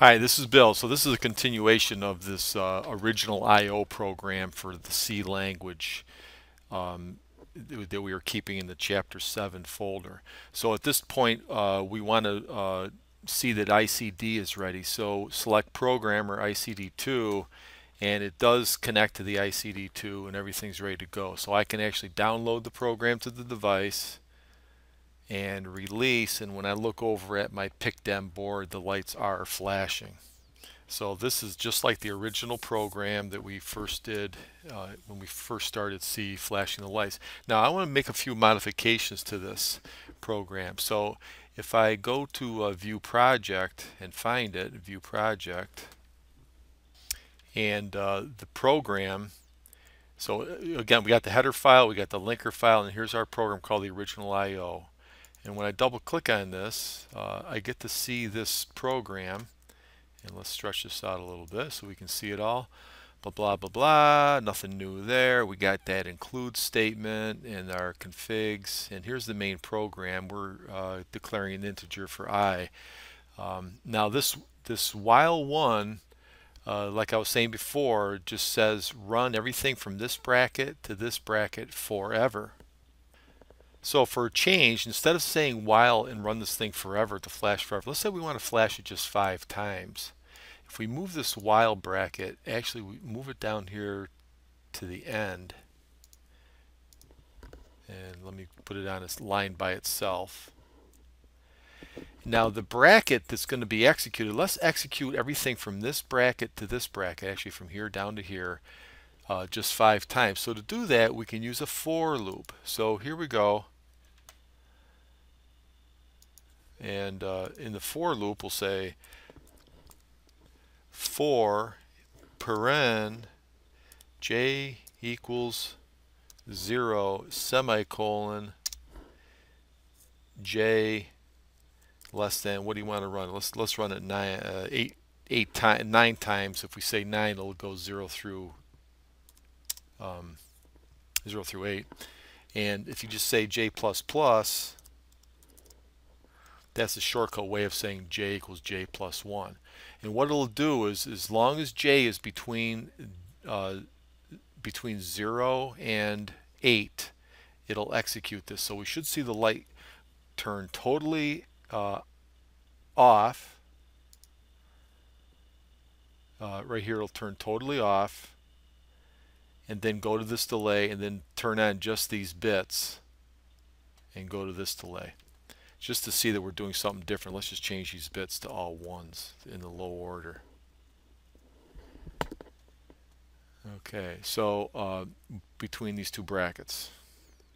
Hi, this is Bill. So this is a continuation of this uh, original I.O. program for the C language um, that we are keeping in the Chapter 7 folder. So at this point, uh, we want to uh, see that ICD is ready. So select Programmer ICD2, and it does connect to the ICD2, and everything's ready to go. So I can actually download the program to the device and release and when I look over at my PICDEM board the lights are flashing. So this is just like the original program that we first did uh, when we first started C flashing the lights. Now I want to make a few modifications to this program. So if I go to uh, View Project and find it, View Project, and uh, the program so uh, again, we got the header file, we got the linker file, and here's our program called the original IO. And when I double click on this, uh, I get to see this program. And let's stretch this out a little bit so we can see it all. Blah, blah, blah, blah. Nothing new there. We got that include statement and our configs. And here's the main program. We're uh, declaring an integer for i. Um, now this, this while one, uh, like I was saying before, just says run everything from this bracket to this bracket forever. So for a change, instead of saying while and run this thing forever to flash forever, let's say we want to flash it just five times. If we move this while bracket, actually we move it down here to the end. And let me put it on a line by itself. Now the bracket that's going to be executed, let's execute everything from this bracket to this bracket, actually from here down to here, uh, just five times. So to do that, we can use a for loop. So here we go. And uh, in the for loop, we'll say for paren j equals 0 semicolon j less than what do you want to run? Let's let's run it nine uh, eight eight times nine times. If we say nine it'll go zero through um, zero through eight. And if you just say j plus plus that's the shortcut way of saying j equals j plus 1. And what it'll do is, as long as j is between uh, between 0 and 8, it'll execute this. So we should see the light turn totally uh, off. Uh, right here it'll turn totally off and then go to this delay and then turn on just these bits and go to this delay just to see that we're doing something different, let's just change these bits to all ones in the low order. Okay, so uh, between these two brackets,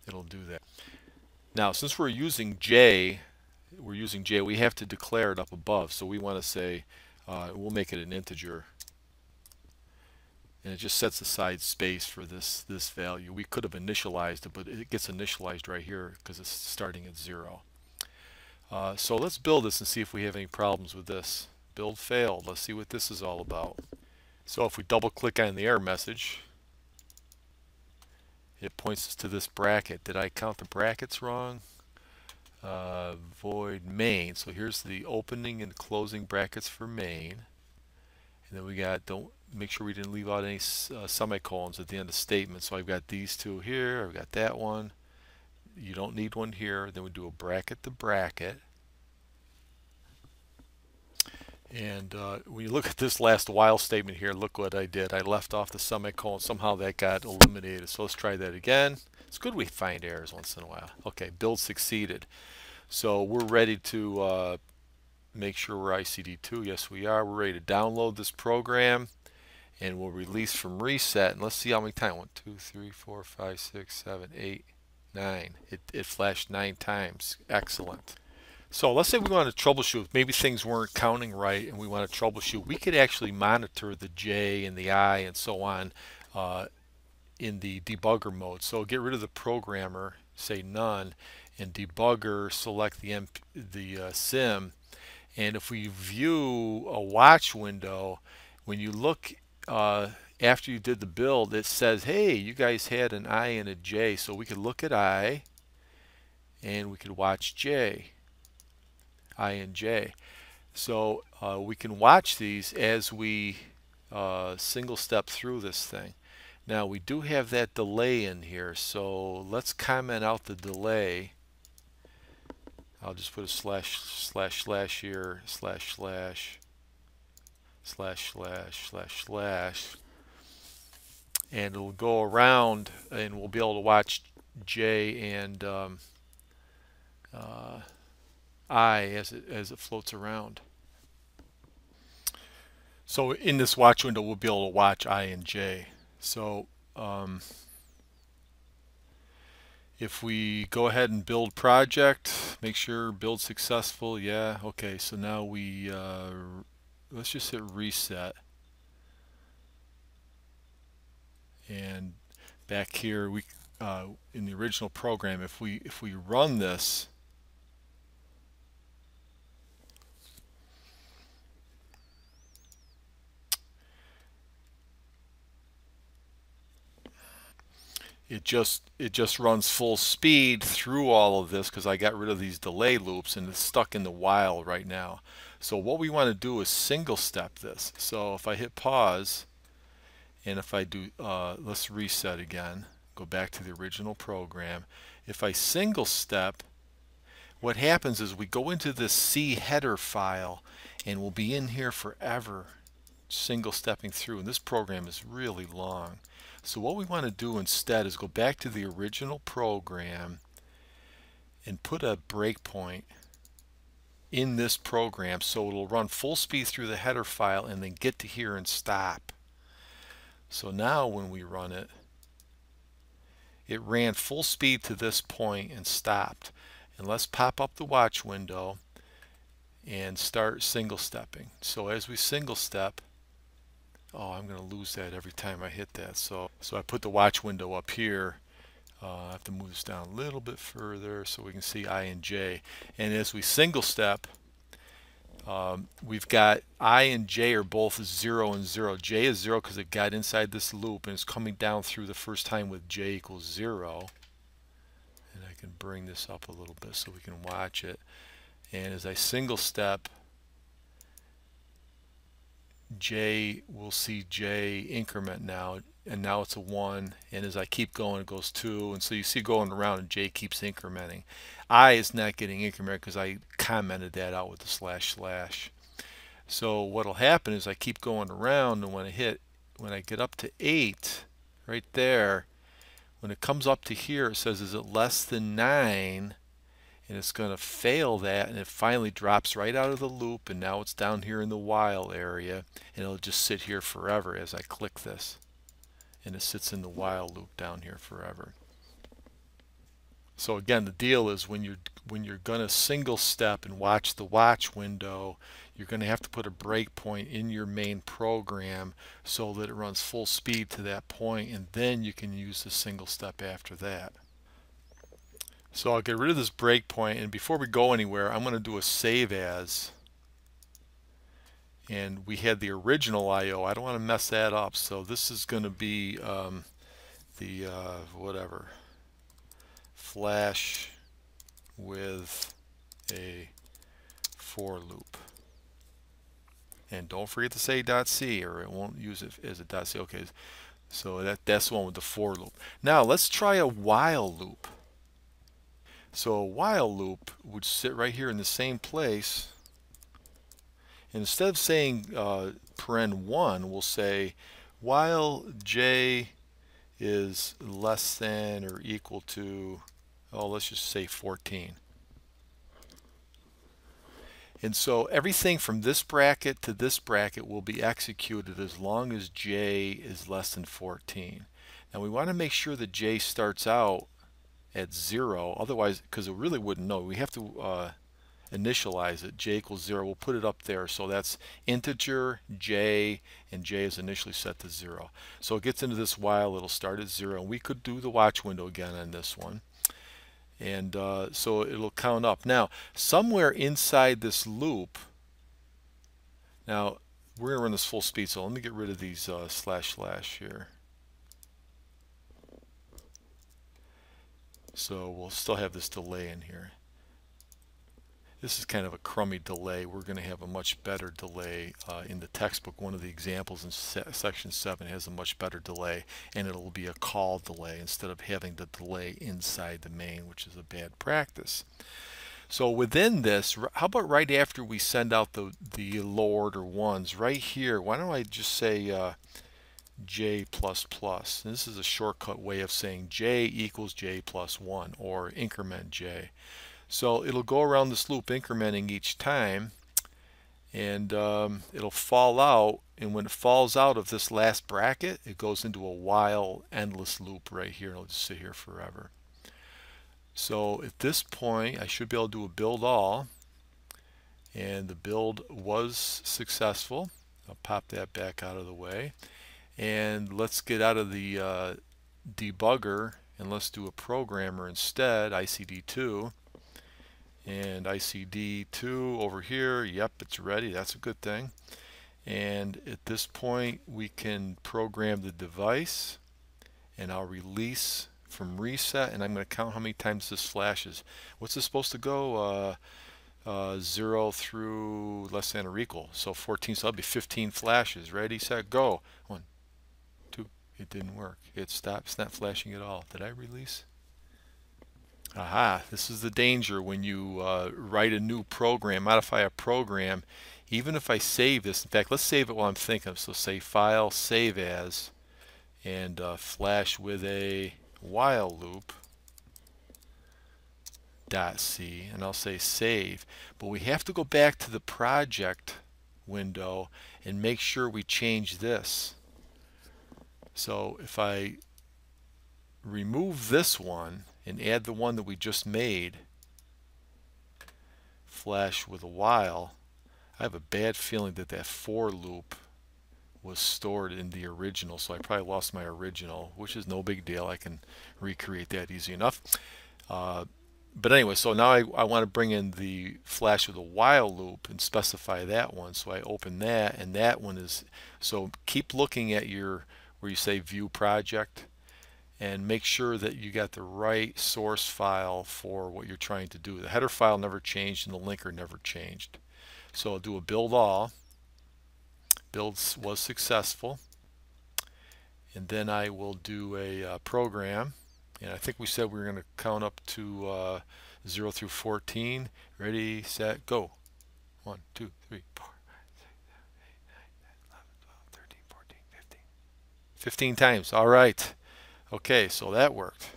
it'll do that. Now, since we're using J, we're using J, we have to declare it up above. So we want to say, uh, we'll make it an integer. And it just sets aside space for this, this value. We could have initialized it, but it gets initialized right here because it's starting at zero. Uh, so let's build this and see if we have any problems with this. Build failed. Let's see what this is all about. So if we double click on the error message, it points us to this bracket. Did I count the brackets wrong? Uh, void main. So here's the opening and closing brackets for main. And then we got, don't make sure we didn't leave out any uh, semicolons at the end of statement. So I've got these two here, I've got that one you don't need one here. Then we do a bracket to bracket. And uh, when you look at this last while statement here, look what I did. I left off the semicolon. Somehow that got eliminated. So let's try that again. It's good we find errors once in a while. Okay, build succeeded. So we're ready to uh, make sure we're ICD2. Yes, we are. We're ready to download this program. And we'll release from reset. And let's see how many times. One, two, three, four, five, six, seven, eight, nine. It, it flashed nine times. Excellent. So let's say we want to troubleshoot. Maybe things weren't counting right and we want to troubleshoot. We could actually monitor the J and the I and so on uh, in the debugger mode. So get rid of the programmer, say none, and debugger, select the, MP, the uh, sim. And if we view a watch window, when you look uh, after you did the build, it says, hey, you guys had an I and a J. So we could look at I and we could watch J, I and J. So uh, we can watch these as we uh, single step through this thing. Now we do have that delay in here, so let's comment out the delay. I'll just put a slash slash slash here, slash slash slash slash slash slash and it'll go around and we'll be able to watch J and um, uh, I as it as it floats around. So in this watch window, we'll be able to watch I and J. So um, if we go ahead and build project, make sure build successful. Yeah, okay. So now we uh, let's just hit reset. And back here, we uh, in the original program, if we if we run this it just it just runs full speed through all of this because I got rid of these delay loops and it's stuck in the while right now. So what we want to do is single step this. So if I hit pause and if I do uh, let's reset again. Go back to the original program. If I single step what happens is we go into this C header file and we'll be in here forever single stepping through. And this program is really long. So what we want to do instead is go back to the original program and put a breakpoint in this program. So it'll run full speed through the header file and then get to here and stop. So now when we run it, it ran full speed to this point and stopped. And let's pop up the watch window and start single stepping. So as we single step, oh I'm going to lose that every time I hit that so so I put the watch window up here uh, I have to move this down a little bit further so we can see I and J and as we single step um, we've got I and J are both 0 and 0 J is 0 because it got inside this loop and it's coming down through the first time with J equals 0 and I can bring this up a little bit so we can watch it. And as I single step J will see J increment now and now it's a 1 and as I keep going it goes 2 and so you see going around and J keeps incrementing. I is not getting incremented because I commented that out with the slash slash. So what'll happen is I keep going around and when I hit when I get up to 8 right there when it comes up to here it says is it less than 9 and it's going to fail that and it finally drops right out of the loop and now it's down here in the while area and it'll just sit here forever as I click this and it sits in the while loop down here forever. So again the deal is when you're when you're going to single step and watch the watch window you're going to have to put a breakpoint in your main program so that it runs full speed to that point and then you can use the single step after that. So I'll get rid of this breakpoint and before we go anywhere I'm going to do a save as. And we had the original IO I don't want to mess that up so this is going to be um, the uh, whatever. Flash with a for loop. And don't forget to say .c or it won't use it as a .c. Okay so that that's the one with the for loop. Now let's try a while loop so a while loop would sit right here in the same place. And instead of saying uh, paren 1, we'll say while j is less than or equal to, oh, let's just say 14. And so everything from this bracket to this bracket will be executed as long as j is less than 14. Now we want to make sure that j starts out at zero. Otherwise, because it really wouldn't know, we have to uh, initialize it. j equals zero. We'll put it up there. So that's integer j, and j is initially set to zero. So it gets into this while. It'll start at zero. And we could do the watch window again on this one. And uh, so it'll count up. Now, somewhere inside this loop, now we're going to run this full speed. So let me get rid of these uh, slash slash here. So we'll still have this delay in here. this is kind of a crummy delay. We're going to have a much better delay uh, in the textbook. One of the examples in se section 7 has a much better delay and it'll be a call delay instead of having the delay inside the main which is a bad practice. So within this, how about right after we send out the, the low order ones, right here, why don't I just say uh, j plus plus. This is a shortcut way of saying j equals j plus 1 or increment j. So it'll go around this loop incrementing each time and um, it'll fall out and when it falls out of this last bracket it goes into a while endless loop right here and it'll just sit here forever. So at this point I should be able to do a build all and the build was successful. I'll pop that back out of the way and let's get out of the uh, debugger and let's do a programmer instead ICD2 and ICD2 over here yep it's ready that's a good thing. And at this point we can program the device and I'll release from reset and I'm going to count how many times this flashes. What's this supposed to go uh, uh, 0 through less than or equal? So 14 so that'll be 15 flashes. Ready set go. One it didn't work it stopped it's not flashing at all did I release Aha, this is the danger when you uh, write a new program, modify a program. Even if I save this, in fact, let's save it while I'm thinking. So say File, Save As, and uh, flash with a while loop dot C, and I'll say Save. But we have to go back to the project window and make sure we change this. So if I remove this one and add the one that we just made flash with a while I have a bad feeling that that for loop was stored in the original. So I probably lost my original which is no big deal. I can recreate that easy enough. Uh, but anyway so now I, I want to bring in the flash with a while loop and specify that one. So I open that and that one is so keep looking at your where you say view project and make sure that you got the right source file for what you're trying to do. The header file never changed and the linker never changed. So I'll do a build all. Build was successful. And then I will do a uh, program. And I think we said we were going to count up to uh, 0 through 14. Ready, set, go. 1, 2, 3, 4, 5, 6, 7, 8, 9, 10, 11, 12, 13, 14, 15. 15 times. All right. Okay, so that worked.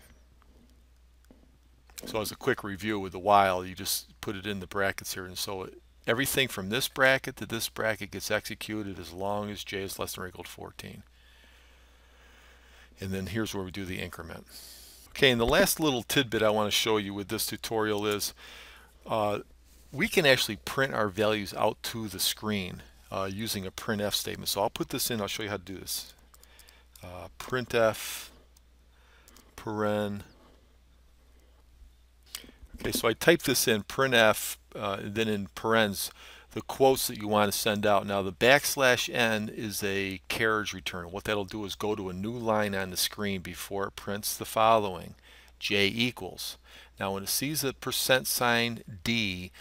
So as a quick review with the while, you just put it in the brackets here, and so it, everything from this bracket to this bracket gets executed as long as j is less than or equal to 14. And then here's where we do the increment. Okay, and the last little tidbit I want to show you with this tutorial is uh, we can actually print our values out to the screen uh, using a printf statement. So I'll put this in, I'll show you how to do this. Uh, printf paren. Okay, so I type this in printf, uh, then in parens, the quotes that you want to send out. Now the backslash n is a carriage return. What that'll do is go to a new line on the screen before it prints the following, j equals. Now when it sees a percent sign d,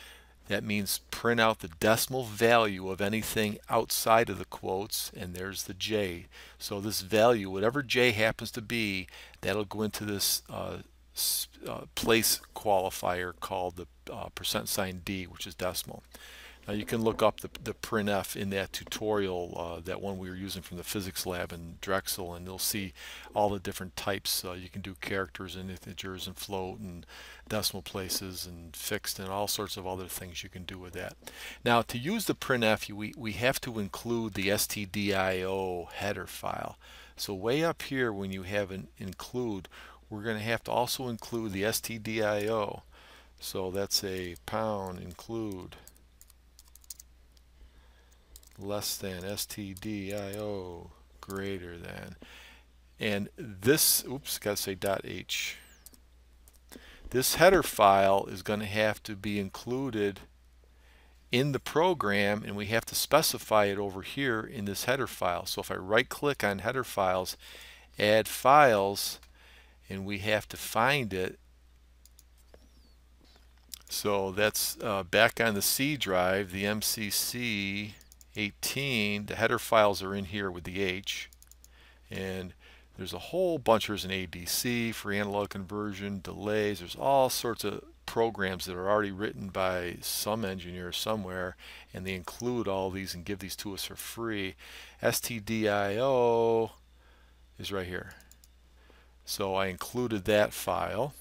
that means print out the decimal value of anything outside of the quotes, and there's the J. So this value, whatever J happens to be, that'll go into this uh, uh, place qualifier called the uh, percent sign D, which is decimal. You can look up the, the printf in that tutorial, uh, that one we were using from the physics lab in Drexel, and you'll see all the different types. Uh, you can do characters and integers and float and decimal places and fixed and all sorts of other things you can do with that. Now to use the printf, we, we have to include the stdio header file. So way up here when you have an include, we're going to have to also include the stdio. So that's a pound include less than stdio greater than. And this oops gotta say dot h. This header file is going to have to be included in the program and we have to specify it over here in this header file. So if I right click on header files add files and we have to find it. So that's uh, back on the C drive, the MCC 18, the header files are in here with the H. And there's a whole bunch, there's an ADC for analog conversion, delays, there's all sorts of programs that are already written by some engineer somewhere and they include all these and give these to us for free. STDIO is right here. So I included that file.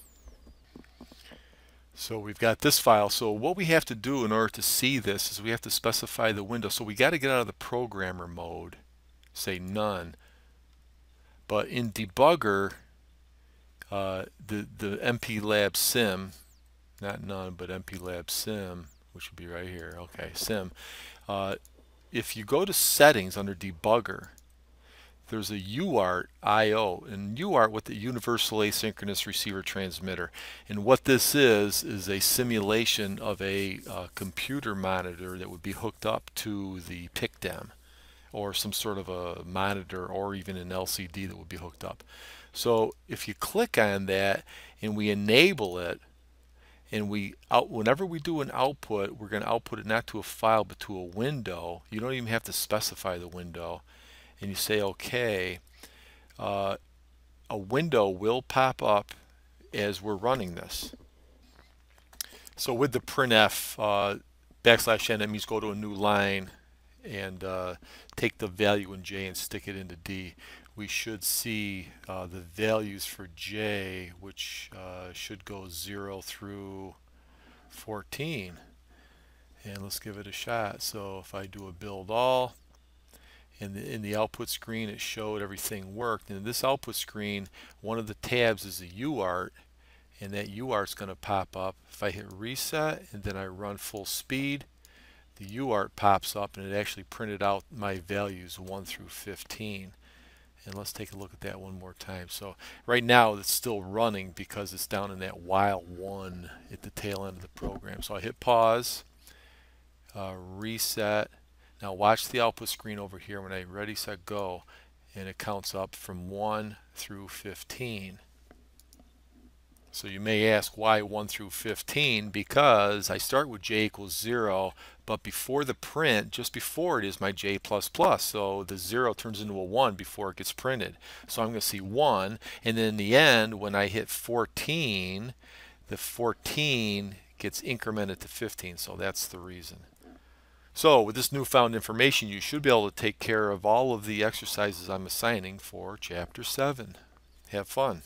So we've got this file. So what we have to do in order to see this is we have to specify the window. So we got to get out of the programmer mode, say none. But in debugger, uh, the, the MPLAB sim, not none, but MPLAB sim, which would be right here, okay, sim. Uh, if you go to settings under debugger, there's a UART IO, and UART with the Universal Asynchronous Receiver Transmitter. And what this is, is a simulation of a uh, computer monitor that would be hooked up to the PICDEM or some sort of a monitor or even an LCD that would be hooked up. So if you click on that and we enable it, and we out whenever we do an output, we're going to output it not to a file but to a window. You don't even have to specify the window and you say OK, uh, a window will pop up as we're running this. So with the printf, uh, backslash n, that means go to a new line and uh, take the value in J and stick it into D. We should see uh, the values for J, which uh, should go 0 through 14. And let's give it a shot. So if I do a build all, in the, in the output screen it showed everything worked. And in this output screen one of the tabs is the UART and that UART is going to pop up. If I hit reset and then I run full speed the UART pops up and it actually printed out my values 1 through 15 and let's take a look at that one more time. So right now it's still running because it's down in that while one at the tail end of the program. So I hit pause uh, reset now watch the output screen over here when I ready, set, go, and it counts up from 1 through 15. So you may ask why 1 through 15 because I start with j equals 0 but before the print just before it is my j plus plus so the 0 turns into a 1 before it gets printed. So I'm going to see 1 and then in the end when I hit 14 the 14 gets incremented to 15 so that's the reason. So with this newfound information, you should be able to take care of all of the exercises I'm assigning for Chapter 7. Have fun.